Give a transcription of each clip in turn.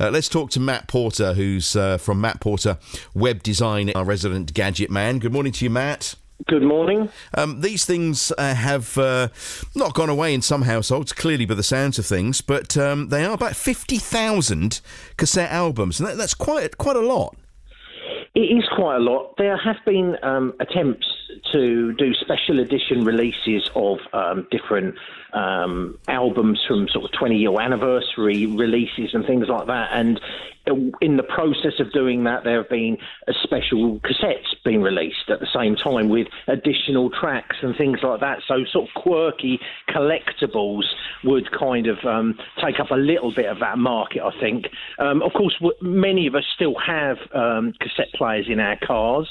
Uh, let's talk to Matt Porter, who's uh, from Matt Porter Web Design, our resident gadget man. Good morning to you, Matt. Good morning. Um, these things uh, have uh, not gone away in some households, clearly by the sounds of things, but um, they are about 50,000 cassette albums, and that, that's quite, quite a lot. It is quite a lot. There have been um, attempts to do special edition releases of um, different um, albums from sort of 20 year anniversary releases and things like that. And in the process of doing that, there have been special cassettes being released at the same time with additional tracks and things like that. So, sort of quirky collectibles would kind of um, take up a little bit of that market, I think. Um, of course, many of us still have um, cassette players in our cars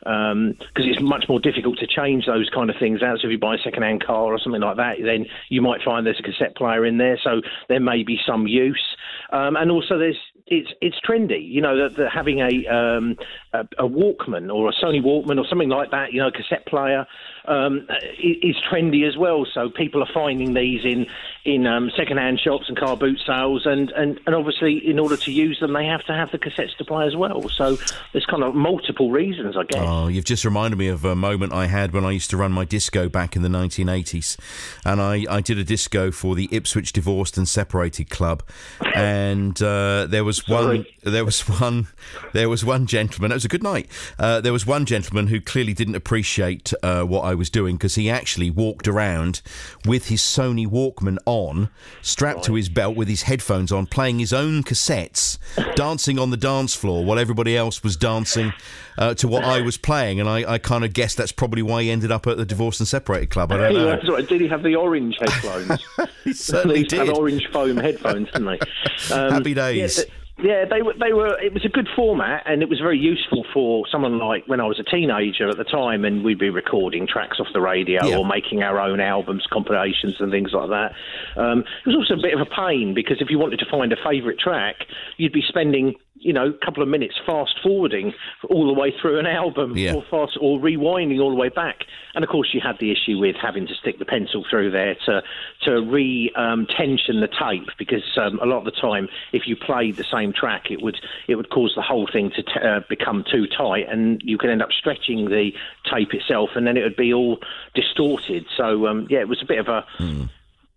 because um, it's much more difficult to change those kind of things out. So, if you buy a second hand car or something like that, then you might find there's a cassette player in there. So, there may be some use. Um, and also, there's it's it's trendy, you know, that, that having a, um, a, a Walkman or a Sony Walkman or something like that, you know, cassette player, um, is trendy as well. So people are finding these in in um, second-hand shops and car boot sales, and, and, and obviously in order to use them, they have to have the cassettes to play as well. So there's kind of multiple reasons, I guess. Oh, you've just reminded me of a moment I had when I used to run my disco back in the 1980s, and I, I did a disco for the Ipswich Divorced and Separated Club, and uh, there was Sorry. one there was one there was one gentleman. It was a good night. Uh, there was one gentleman who clearly didn't appreciate uh, what I was doing because he actually walked around with his Sony Walkman on, strapped right. to his belt with his headphones on, playing his own cassettes, dancing on the dance floor while everybody else was dancing uh, to what I was playing. And I, I kind of guess that's probably why he ended up at the Divorced and Separated Club. I don't know. Did he have the orange headphones? he certainly did. Had orange foam headphones, didn't they? Um, Happy days. Yeah, yeah, they were. They were. It was a good format, and it was very useful for someone like when I was a teenager at the time, and we'd be recording tracks off the radio yeah. or making our own albums, compilations, and things like that. Um, it was also a bit of a pain because if you wanted to find a favourite track, you'd be spending you know, a couple of minutes fast forwarding all the way through an album, yeah. or fast or rewinding all the way back. And of course, you had the issue with having to stick the pencil through there to to re um, tension the tape because um, a lot of the time, if you played the same track, it would it would cause the whole thing to t- uh, become too tight, and you could end up stretching the tape itself, and then it would be all distorted. So um, yeah, it was a bit of a mm.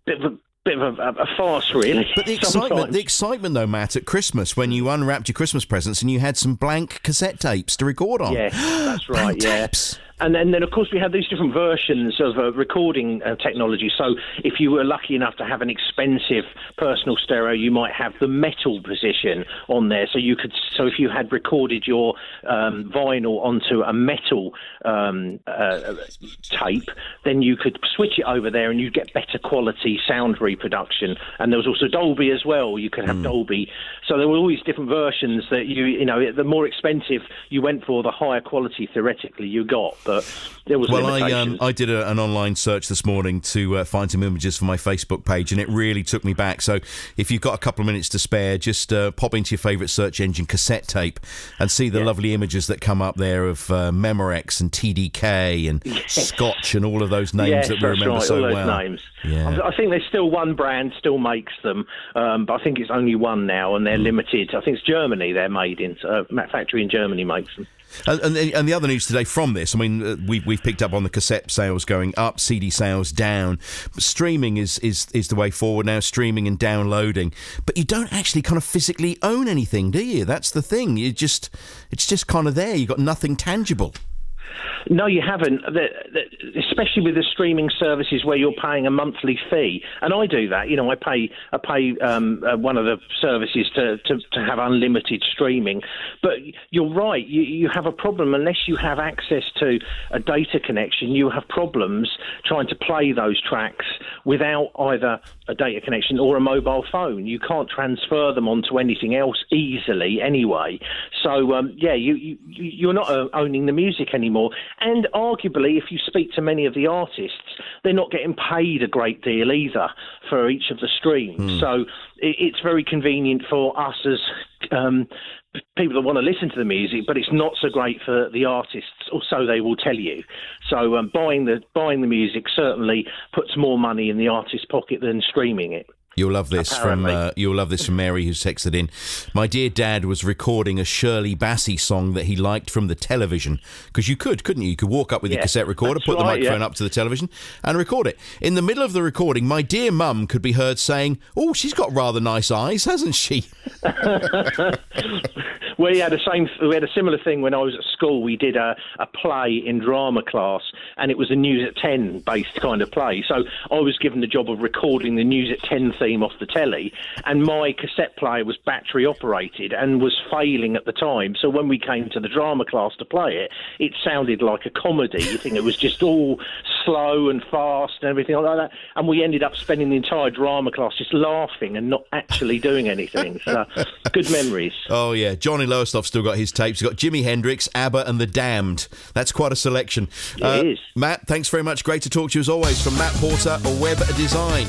bit of a bit of a, a, farce, really. But the excitement, the excitement, though, Matt, at Christmas when you unwrapped your Christmas presents and you had some blank cassette tapes to record on. Yeah, that's right. yeah. Tapes. And then, then, of course, we had these different versions of uh, recording uh, technology. So, if you were lucky enough to have an expensive personal stereo, you might have the metal position on there. So you could, so if you had recorded your um, vinyl onto a metal um, uh, tape, then you could switch it over there, and you'd get better quality sound reproduction. And there was also Dolby as well. You could have mm. Dolby. So there were all these different versions that you, you know, the more expensive you went for, the higher quality theoretically you got but there was well, I um, I did a, an online search this morning to uh, find some images for my Facebook page, and it really took me back. So if you've got a couple of minutes to spare, just uh, pop into your favourite search engine, cassette tape, and see the yeah. lovely images that come up there of uh, Memorex and TDK and Scotch and all of those names yes, that we remember right, so well. Names. Yeah. I think there's still one brand still makes them, um, but I think it's only one now, and they're mm. limited. I think it's Germany they're made in. Uh, factory in Germany makes them. And, and, the other news today from this, I mean, uh, we, we've picked up on the cassette sales going up, CD sales down. Streaming is, is, is the way forward now, streaming and downloading. But you don't actually kind of physically own anything, do you? That's the thing. You just, it's just kind of there. You've got nothing tangible. No, you haven't. The, the, especially with the streaming services where you're paying a monthly fee, and I do that. You know, I pay I pay um, uh, one of the services to, to, to have unlimited streaming. But you're right. You, you have a problem unless you have access to a data connection. You have problems trying to play those tracks without either a data connection or a mobile phone. You can't transfer them onto anything else easily anyway. So um, yeah, you, you you're not uh, owning the music anymore. And arguably, if you speak to many of the artists, they're not getting paid a great deal either for each of the streams. Mm. So it, it's very convenient for us as um, people that want to listen to the music, but it's not so great for the artists, or so they will tell you. So um, buying the buying the music certainly puts more money in the artist's pocket than streaming it. You'll love this Apparently. from uh, you'll love this from Mary who's texted in. My dear dad was recording a Shirley Bassey song that he liked from the television because you could, couldn't you? You could walk up with your cassette recorder, put the microphone yeah. up to the television, and record it. In the middle of the recording, my dear mum could be heard saying, "Oh, she's got rather nice eyes, hasn't she?" We had the same. We had a similar thing when I was at school. We did a, a play in drama class, and it was a News at Ten based kind of play. So I was given the job of recording the News at Ten theme off the telly, and my cassette player was battery operated and was failing at the time. So when we came to the drama class to play it, it sounded like a comedy. You think it was just all slow and fast and everything like that. And we ended up spending the entire drama class just laughing and not actually doing anything. So good memories. Oh yeah, Johnny Lowestoft's still got his tapes. He's got Jimi Hendrix, ABBA, and The Damned. That's quite a selection. Uh, It is. Matt, thanks very much. Great to talk to you as always. From Matt Porter, a Web Design.